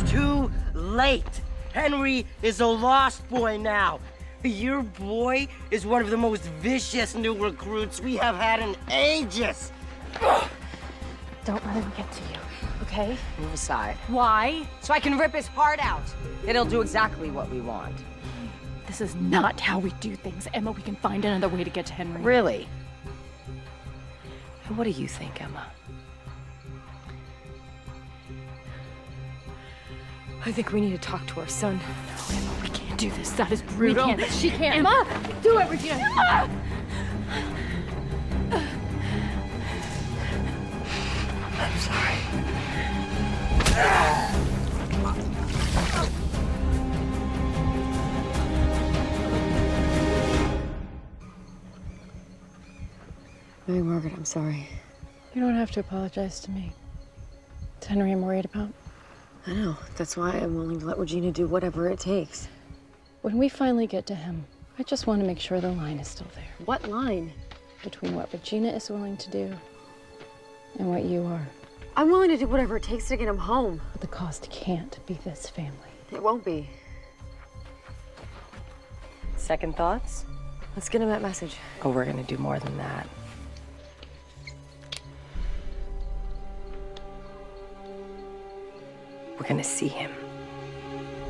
It's too late. Henry is a lost boy now. Your boy is one of the most vicious new recruits we have had in ages. Don't let him get to you, okay? Move aside. Why? So I can rip his heart out. It'll do exactly what we want. This is not how we do things. Emma, we can find another way to get to Henry. Really? What do you think, Emma? I think we need to talk to our son. No, Emma, we can't do this. That is brutal. We can't. She can't. Emma, do it, Regina. Emma! I'm sorry. Mary Margaret, I'm sorry. You don't have to apologize to me. It's Henry I'm worried about. I know. That's why I'm willing to let Regina do whatever it takes. When we finally get to him, I just want to make sure the line is still there. What line? Between what Regina is willing to do and what you are. I'm willing to do whatever it takes to get him home. But the cost can't be this family. It won't be. Second thoughts? Let's get him that message. Oh, we're gonna do more than that. We're gonna see him.